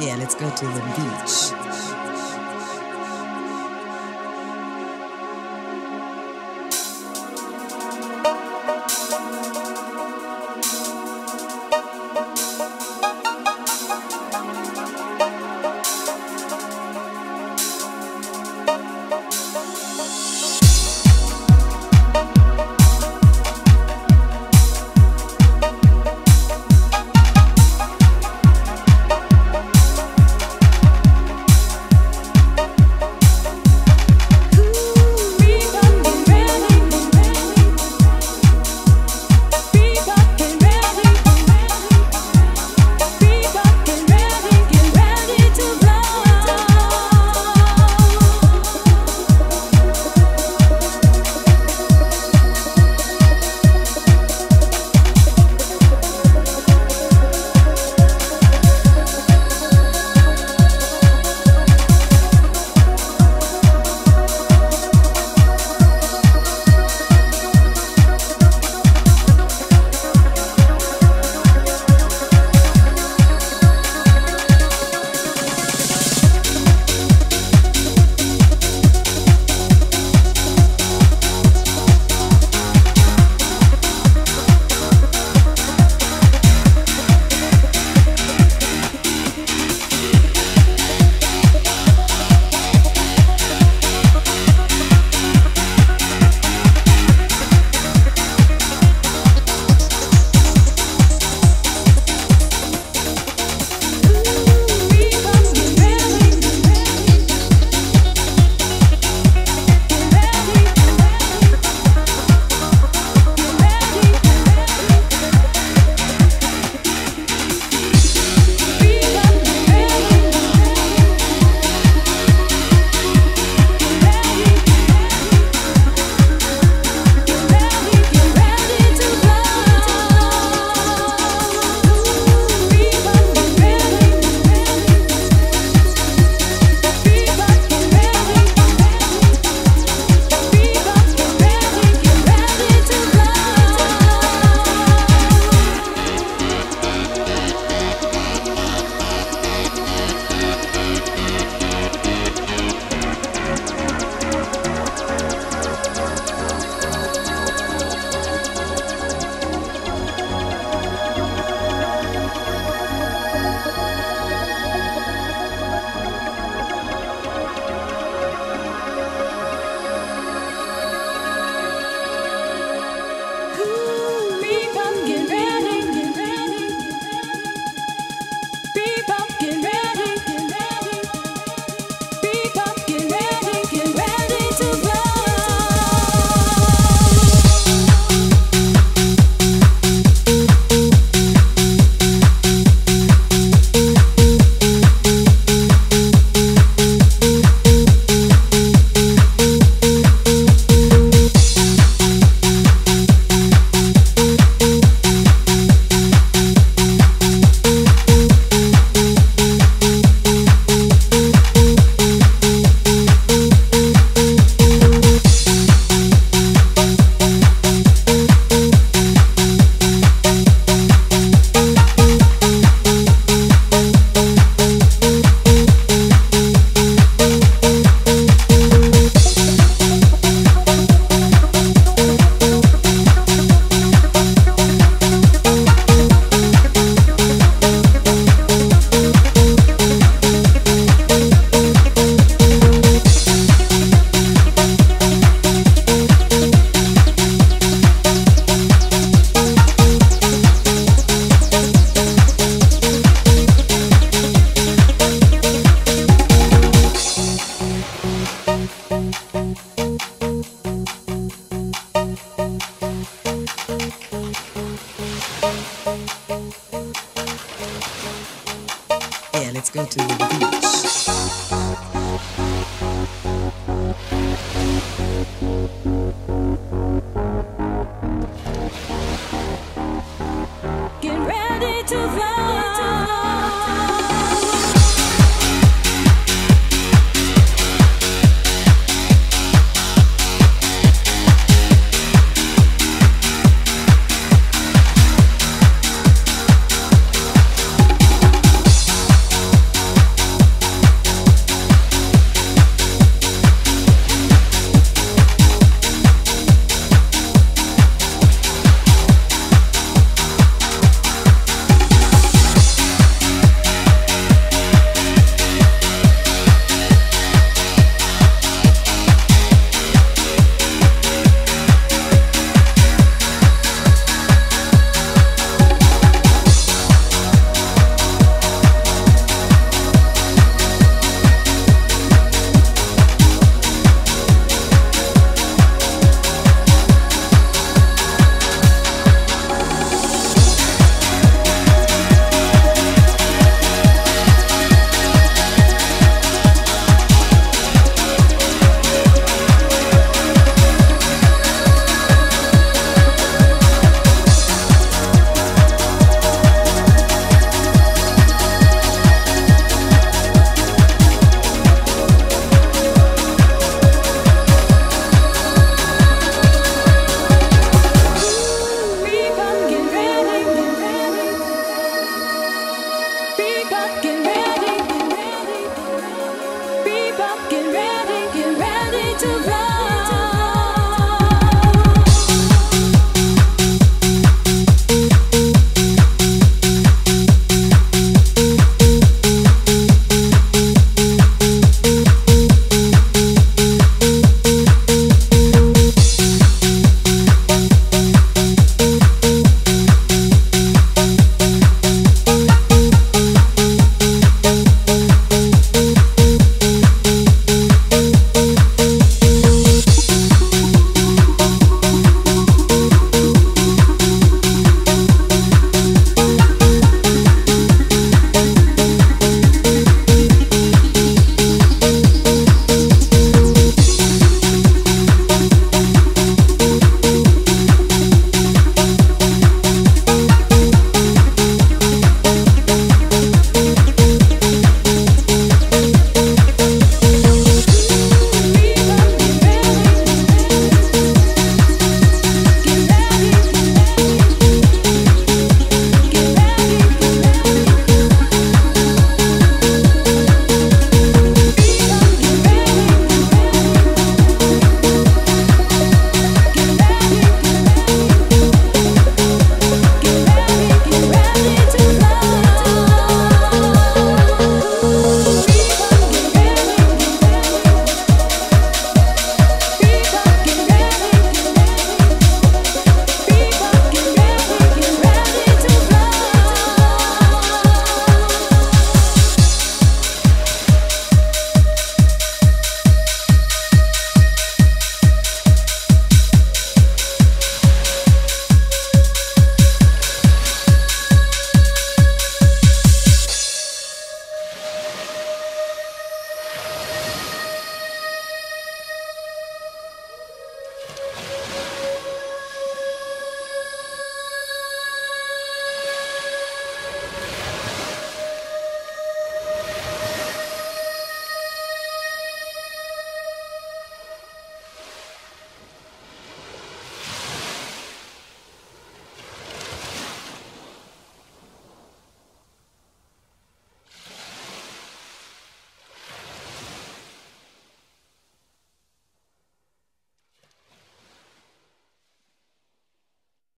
Yeah, let's go to the beach.